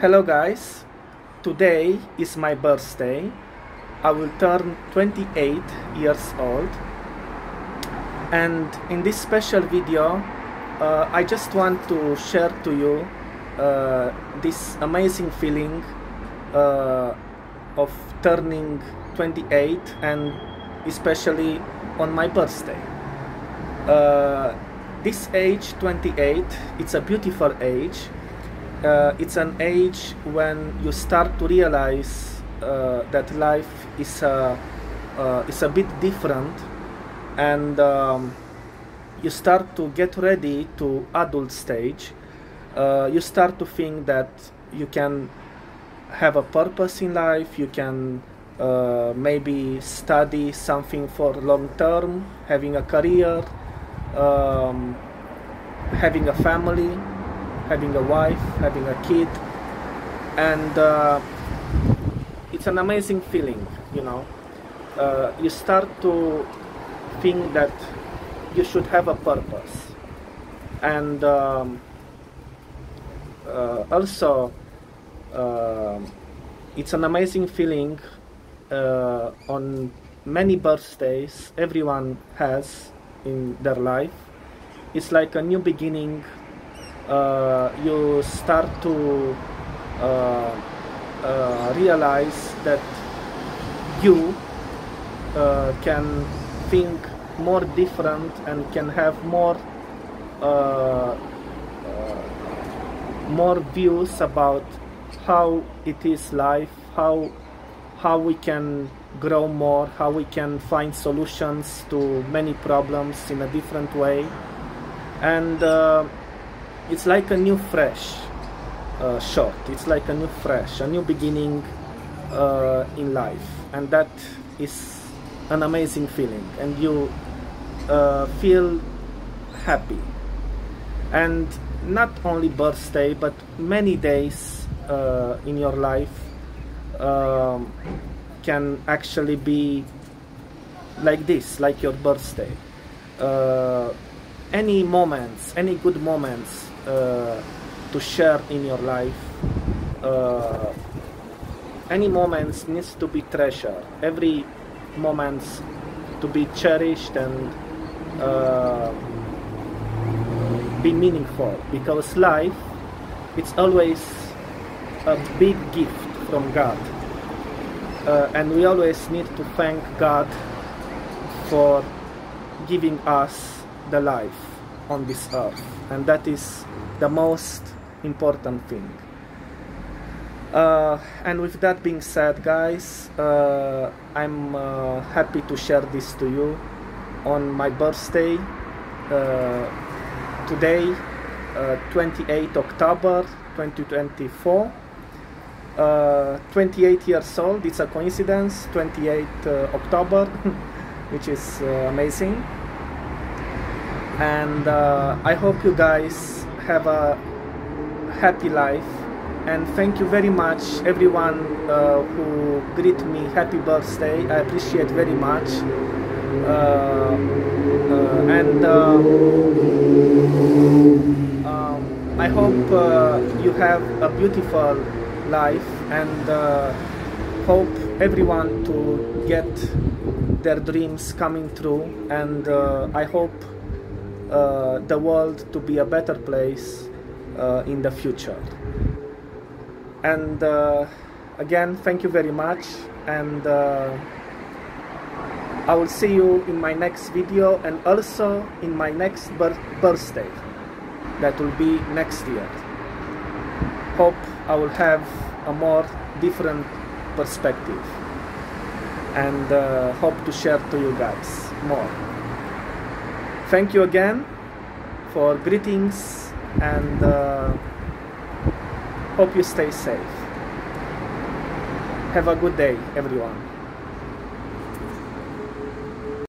Hello guys, today is my birthday. I will turn 28 years old. And in this special video, uh, I just want to share to you uh, this amazing feeling uh, of turning 28 and especially on my birthday. Uh, this age 28 it's a beautiful age uh, it's an age when you start to realize uh, that life is a, uh, is a bit different and um, you start to get ready to adult stage. Uh, you start to think that you can have a purpose in life you can uh, maybe study something for long term having a career um, having a family having a wife, having a kid, and uh, it's an amazing feeling, you know. Uh, you start to think that you should have a purpose, and um, uh, also um, it's an amazing feeling uh, on many birthdays everyone has in their life. It's like a new beginning uh, you start to uh, uh, realize that you uh, can think more different and can have more more views about how it is life how how we can grow more how we can find solutions to many problems in a different way. And uh, it's like a new fresh uh, shot. It's like a new fresh a new beginning uh, in life. And that is an amazing feeling. And you uh, feel happy. And not only birthday but many days uh, in your life um, can actually be like this like your birthday. Uh, any moments any good moments uh, to share in your life. Uh, any moments needs to be treasured. Every moments to be cherished and uh, be meaningful because life it's always a big gift from God uh, and we always need to thank God for giving us the life on this earth and that is the most important thing. Uh, and with that being said guys uh, I'm uh, happy to share this to you on my birthday uh, today uh, 28 October 2024 uh, 28 years old it's a coincidence 28 October which is amazing and I hope you guys have a happy life. And thank you very much everyone uh, who greet me happy birthday. I appreciate very much. Uh, uh, and uh, um, i hope uh, you have a beautiful life. And uh, hope everyone to get their dreams coming true. And i hope uh, the world to be a better place uh, in the future. And uh, again, thank you very much. And uh, I will see you in my next video and also in my next bir birthday. That will be next year. Hope I will have a more different perspective and uh, hope to share to you guys more. Thank you again for greetings and uh, hope you stay safe. Have a good day, everyone.